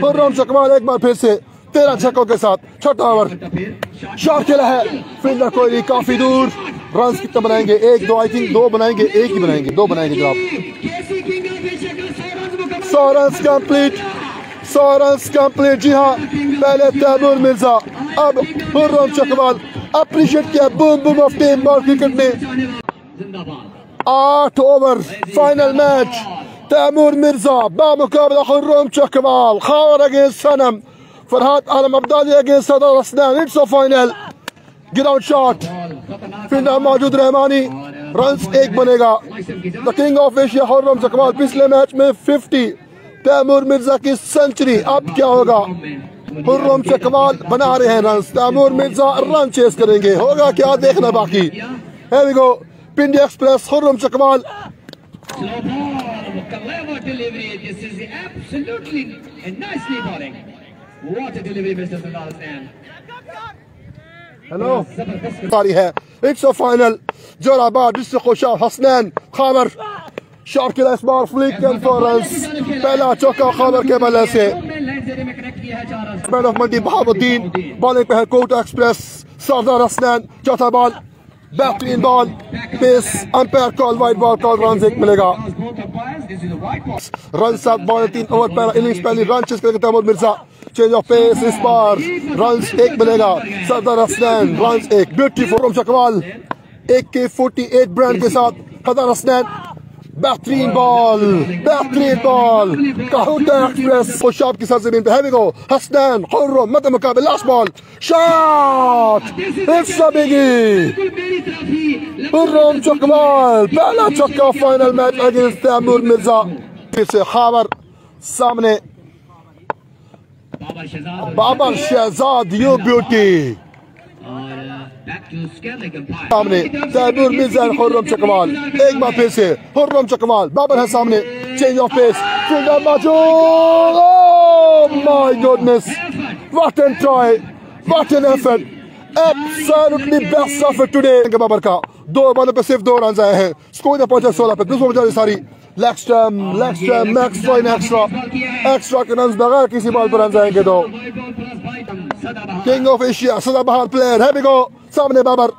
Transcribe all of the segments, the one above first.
پرنام سے ایک بار پھر سے تیرہ چھکوں کے ساتھ چھٹا آور شاٹ کھیلا ہے فیلڈر کوئلی کافی دور۔ رنز کتنے بنائیں گے؟ ایک دو آئی تھنک دو بنائیں گے، ایک ہی بنائیں گے، دو بنائیں گے جناب۔ سو رنز کمپلیٹ، سو رنز کمپلیٹ۔ جی ہاں پہلے تیمور مرزا، اب پرنام سے اپریشیٹ کیا، boom boom of team bar cricket میں آٹھ over, final match. Match Taimur Mirza بمقابل Khurram Chakmal Khawar اجينست سنم، فرهاد عالم عبدالي اجينست صدر اسنان اتس فاينل جراوند شوت فينا موجود رحماني رنس ایک بنے گا. دا کنگ آف ایشیا حرم شکمال پچھلے میچ میں 50 تیمور مرزا کی سنچری اب کیا ہوگا؟ حرم شکمال بنا رہے ہیں رنس تیمور مرزا رن چیز کریں گے. ہوگا کیا؟ دیکھنا باقی. ہے وی گو پنڈی ایکسپریس حرم شکمال Slow ball, clever delivery. This is absolutely. And nicely bowling. What a delivery, Mr. Sardar Stan. Hello. ساری ہے اٹس فائنل جورا آباد حسنین اس بار فلیک کنفرنس پہلا چوکا خامر کے بلے سے مین آف منڈی بہاب الدین بالنگ پہ ہے کوٹ ایکسپریس سردار حسنین چوتھا بال بہترین ball pace umpire call wide ball call runs ایک ملے گا رن سات بال تین اوور پہلا اننگز پہلی رن چیز کرے گا Taimur Mirza change of pace اس بار رنز ایک ملے گا سردار حسنین رنز ایک بیوٹیفل روم شکوال ایک کے فورٹی ایٹ برانڈ کے ساتھ قدر حسنین بہترین بال بہترین بال۔ کاہوٹا ایکسپریس۔ خوشاب کی سرزمین پہ۔ ہیوی گو حسنین خرم مد مقابل۔ لاس بال شاٹ اٹس ا بگی خرم چکمال پہلا چکا final match against Taimur Mirza. پھر سے خاور سامنے۔ بابر شہزاد یو بیوٹی سامنے تیمور مرزا خرم چکمال ایک بار پھر سے خرم چکمال بابر ہے سامنے چینج آف پیس فیلڈر موجود oh my goodness. What an try. what an effort. absolutely best effort today Babar کا دو بالوں پہ صرف دو رنز آئے ہیں سکور نے پہنچا سولہ پہ دوسروں بچاری ساری leg stump leg stump makes fine extra extra کے رنز بغیر کسی بال پر رنز آئیں گے دو کنگ آف ایشیا سامنے بابر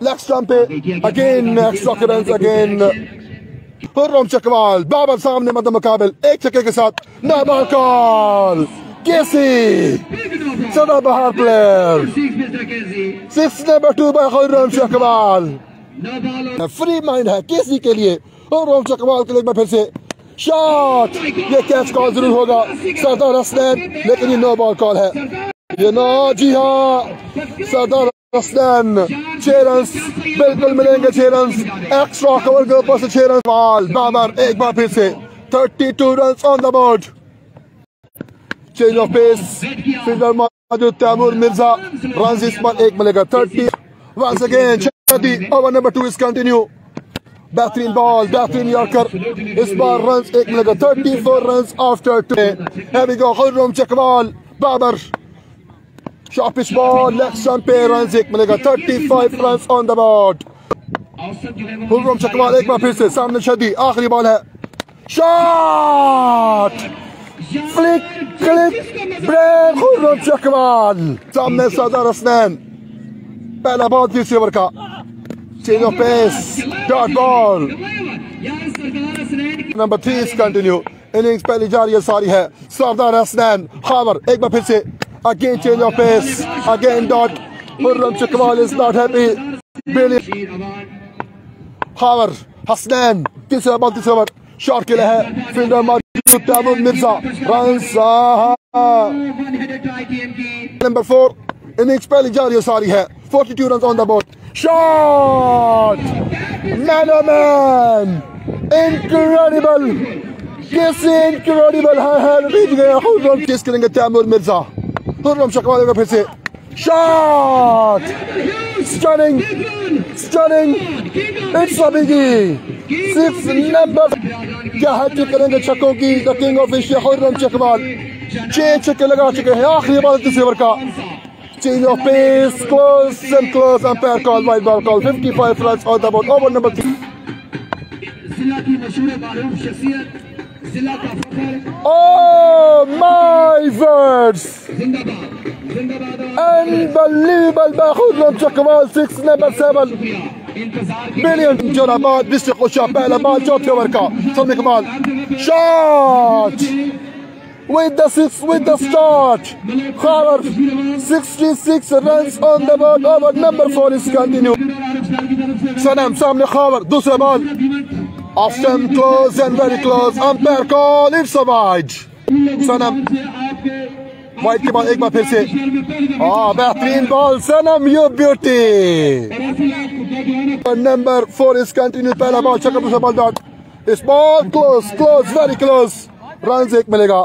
لیگ سٹم پہ اگین ایکسٹرا کے رنز اگین حرم چکوال بابر سامنے مد مقابل ایک چکے کے ساتھ نابال کال کیسی سدا بہار player six number two by Khurram Chakwal free mind ہے کیسی کے لیے حرم چکوال کے لیے میں پھر سے شاٹ یہ کیچ کال ضرور ہوگا سردار حسنین لیکن یہ نو بال کال ہے یہ نو جی ہاں سردار حسنین چھ رنس بالکل ملیں گے چھ رنس ایکسٹرا کور کے اوپر سے چھ رنس بال بابر ایک بار پھر سے thirty two runs on the board change of pace fielder موجود تیمور مرزا رنز اس بار ایک ملے گا تھرٹی ونس اگین چیتی اوور نمبر ٹو اس کنٹینیو بہترین بال بہترین یارکر اس بار رنز ایک ملے گا thirty four runs after two heavy go Khurram ایک ملے گا thirty five runs on the board Khurram ایک بار پھر سے سامنے شدی آخری بال ہے شاٹ فلک کلک بریک خرم چکوال سامنے سردار حسنین پہلا بال تیسری اوور کا change of pace dot ball number three continue innings پہلی جاری ساری ہے سردار حسنین خاور ایک بار پھر سے again change of pace again dot حرم چکوال از ناٹ ہیپی بیلی خاور حسنین تیسرا بال تیسرا اوور شاٹ کے لیے ہے فیلڈر موجود Taimur Mirza runs number four innings پہلی جاری ساری ہے 42 runs on the board. Shot! Man oh man! Incredible! Yes, incredible! ہے ہے ریچ گیا حرم کس کریں گے تیمور مرزا حرم شکوالے کا پھر سے shot stunning stunning it's a six number کیا ہے کریں گے چھکوں کی دا کنگ آف ایشیا حرم چکوال چھ چھکے لگا چکے ہیں آخری بال تیسرے اوور کا change of pace, close and close, umpire call, white ball call, 55 runs on the board, over number three. Oh my words! Unbelievable بأخذ شكوال 6 number 7 بليون جون عباد بيسرق وشابيل عباد شوت يوركا Salma كمال شوت with the six with the start خالر 66 runs on the board over number 4 is continue سلام سامي خاور دوسرا ball off stem close and very close. Umpire call it's a wide. سنم wide کے بعد ایک بار پھر سے آہ بہترین ball Sanam you beauty number four is continue پہلا بال چکر دوسرا بال ڈاٹ اس ball close close very close runs ایک ملے گا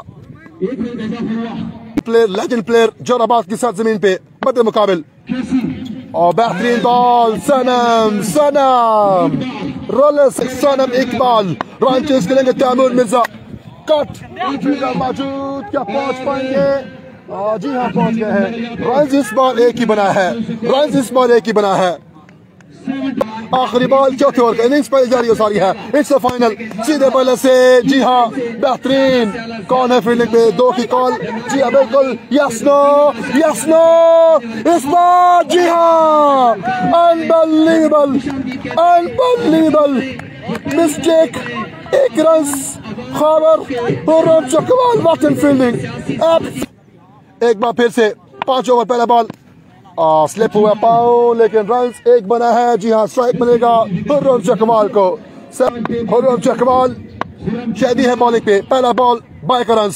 پلیئر لیجنڈ پلیئر جور آباد کے ساتھ زمین پہ بد مقابل اور بہترین بال سنم سنم رولس سنم اقبال رانچیز کے کریں گے تیمور مرزا کٹ موجود کیا پہنچ پائیں گے جی ہاں پہنچ گئے ہیں رنز اس بار ایک ہی بنا ہے رنز اس بار ایک ہی بنا ہے آخری بال چوتھے اوور کا اننگز پہلے جاری ہو ساری ہے۔ اٹس اے فائنل سیدھے بلے سے جی ہاں بہترین کون ہے فیلڈنگ پہ دو کی کال جی ہاں بالکل۔ یس نو یس نو اس بار جی ہاں۔ انبلیویبل انبلیویبل مسٹیک ایک رنز خابر حرم چکوال واٹن فیلڈنگ ایک بار پھر سے پانچ اوور پہلا بال سلپ ہوئے پاؤں لیکن رنز ایک بنا ہے۔ جی ہاں سٹرائک ملے گا۔ حرم چکمال کو۔ حرم چکمال شہدی ہے بالنگ پہ۔ پہلا بال بائی کا runs.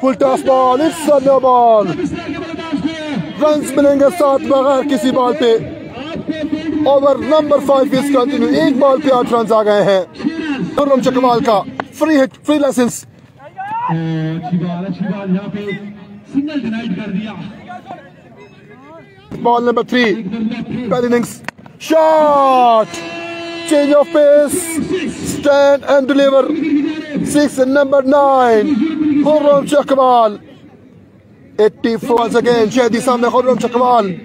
Full toss ball it's no ball runs ملیں گے ساتھ بغیر کسی بال پہ۔ اوور نمبر فائیو اس کنٹینیو ایک بال پہ آٹھ رنز آگئے ہیں۔ حرم چکمال کا۔ فری ہٹ فری لیسنس اچھی بال اچھی بال یہاں پہ سنگل ڈینائٹ کر دیا۔ Ball number three. Bad innings. Shot! Change of pace. Stand and deliver. Six and number nine. Khurram Chakmal. 84 once again. Shahdi Samne Khurram Chakmal.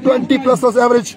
20 plus average. Average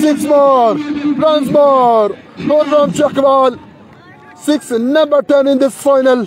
Six more. Runs more. Good run, Shakbal. Six, number 10 in this final.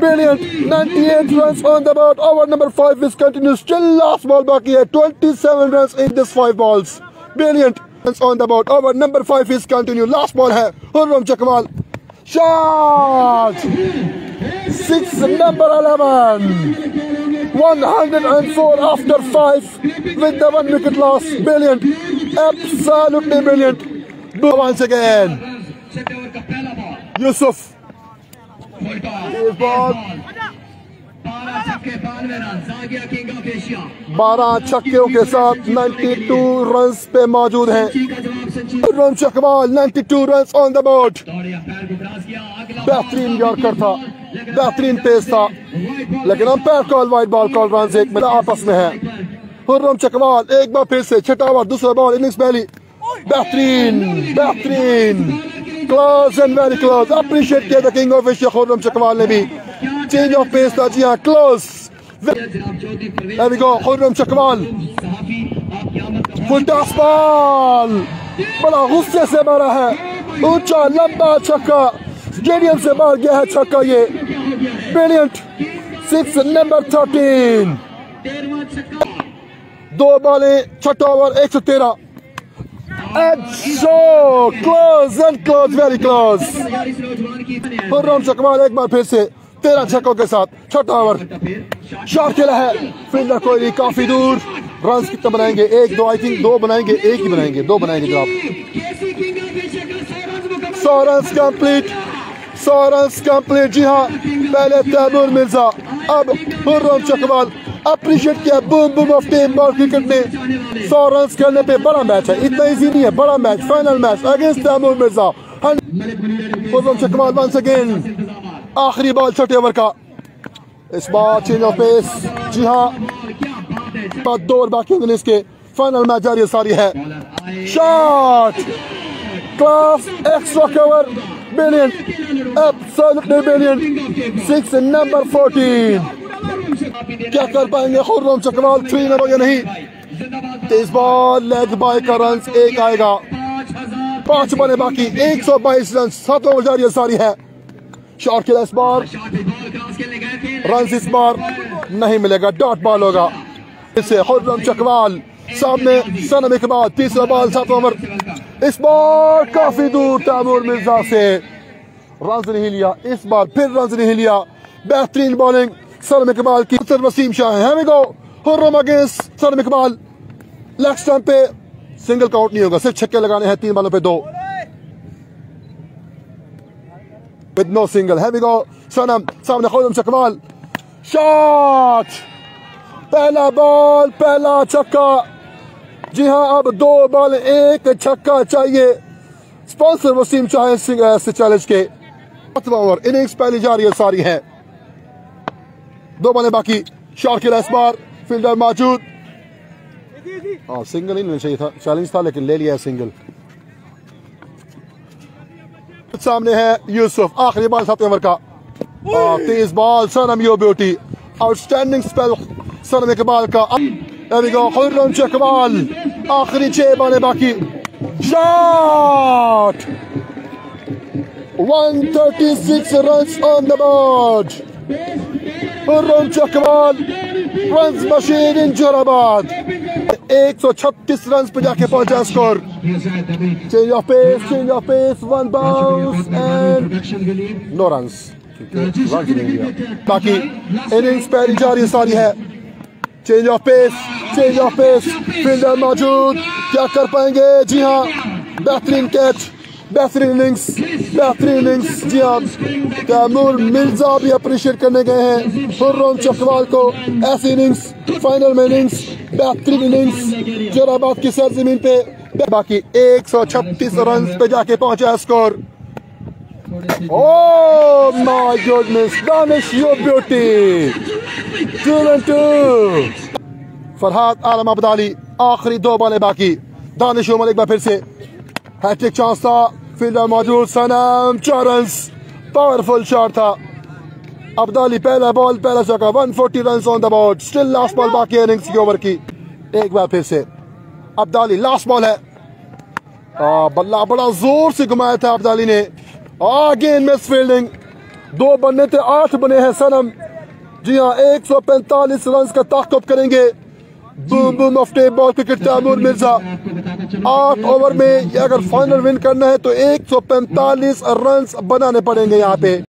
brilliant. 98 runs on the board. Our number 5 is continuous, still last ball baki hai. 27 runs in this 5 balls. Brilliant. Runs on the board. Our number 5 is continued last ball hai. Hurram Chakmal Shot! Six number 11. 104 after 5 with the one wicket loss. Brilliant. Absolutely brilliant. Once again. Yusuf. Here's ball. بارہ چھکیوں کے ساتھ ninety two runs پہ موجود ہیں۔ Run Chakmal ninety two runs on the board بہترین yorker تھا، بہترین پیس تھا، لیکن ہم پیر کال، وائٹ بال کال رنز ایک ملا آپس میں ہیں۔ حرم چکوال ایک بار پھر سے چھٹا بار دوسرا بار اننگز پہلی بہترین بہترین۔ Class and very class appreciate کیا the king of Asia Khurram Chakwal نے بھی۔ Change of pace, Tajiyan, close. There we go, Khurram Shakwal. Mumtaz ball. بڑا غصے سے مارا ہے اونچا لمبا چھکا گیڈین سے مار گیا ہے چھکا یہ بریلینٹ سکس نمبر تھرٹین دو بالیں چھٹا اوور ایک سو تیرہ close and close very close Khurram Chakmal ایک بار پھر سے تیرہ چھکوں کے ساتھ چھٹا آور شاٹ کھیلا ہے۔ فیلڈر کوئلی کافی دور۔ رنز کتنا بنائیں گے؟ ایک دو آئی تھنک دو بنائیں گے، ایک ہی بنائیں گے۔ دو بنائیں گے جناب۔ سو رنز کمپلیٹ۔ سو رنز کمپلیٹ۔ جی ہاں پہلے تیمور مرزا، اب حرم چکوال۔ اپریشیٹ کیا، boom boom of team bar cricket نے۔ سو رنز کرنے پہ بڑا میچ ہے۔ اتنا ایزی نہیں ہے، بڑا match final match against Taimur Mirza. Khurram Chakwal once again آخری بال چھٹے اوور کا۔ اس بار چینج آف پیس جی ہاں۔ دو اور باقی انگلش کے۔ فائنل میچ جاری ساری ہے۔ Shot class extra cover brilliant absolutely brilliant six number fourteen کیا کر پائیں گے خرم چکوال؟ تھری نمبر یا نہیں؟ اس بار لیگ بائی کا رنز ایک آئے گا۔ پانچ بنے باقی۔ ایک سو بائیس رنز سات اوور جاری ساری ہے۔ شارٹ کھیلا اس بار۔ رنز اس بار نہیں ملے گا، ڈاٹ بال ہوگا۔ اس سے خرم چکوال، سامنے سنم اقبال، تیسرا بال سات اوور اس بار کافی دور تیمور مرزا سے۔ رنز نہیں لیا، اس بار پھر رنز نہیں لیا۔ بہترین بالنگ سلم اقبال کی۔ خطر وسیم شاہ ہے ہمیں گو۔ حرم اگینس سلم اقبال۔ لیکس ٹائم پہ سنگل کاؤنٹ نہیں ہوگا، صرف چھکے لگانے ہیں، تین بالوں پہ دو۔ With no single. Here we go. سنم سامنے خودم چکمال شاٹ پہلا بال پہلا چھکا جی ہاں اب دو بال ایک چھکا چاہیے سپانسر وسیم چاہے سے چیلنج کے اوور اننگز پہلی جاری ہے ساری ہے دو بالیں باقی شارٹ کھیلا اس بار فیلڈر موجود ہاں سنگل نہیں لینا چاہیے تھا چیلنج تھا لیکن لے لیا ہے سنگل سامنے ہے یوسف آخری بال سات اوور کا۔ تیز ball Sanam you beauty. Out standing spell Sanam Iqbal کا۔ خرم چکبال آخری چھ بالیں باقی۔ Shot 136 runs on the board Haram Chakwal runs machine in Jauharabad ایک سو چھتیس رنز پہ جا کے پہنچا score change of pace change of pace one bounce and know runs باقی اننگز پہلی جاری ساری ہے change of pace change of pace fielder موجود کیا کر پائیں گے جی ہاں بہترین کیچ بہترین اننگز بہترین اننگز جی ہاں تیمور مرزا بھی اپریشیٹ کرنے گئے ہیں حرم چکوال کو ایسی اننگز فائنل میں اننگز بہترین اننگز جوراباد کی سرزمین پہ باقی ایک سو چھتیس رنز پہ جا کے پہنچا score Oh my goodness, Danish your beauty. Two and two. Farhat Alam Abdali آخری دو بالیں باقی دانش عمر ایک بار پھر سے ہیٹرک چانس تھا فیلڈر موجود سنم چارنس پاورفل شاٹ تھا عبدالی پہلا بال پہلا چکا 140 runs on the board still last ball باقی اننگز کی اوور کی ایک بار پھر سے عبدالی لاسٹ بال ہے بلہ بڑا زور سے گھمایا تھا عبدالی نے آگین مس فیلڈنگ دو بننے تھے آٹھ بنے ہیں سنم جی ہاں ایک سو پینتالیس رنز کا تعقب کریں گے boom boom off tape ball cricket Taimur Mirza آٹھ اوور میں اگر فائنل ون کرنا ہے تو ایک سو پینتالیس رنز بنانے پڑیں گے یہاں پہ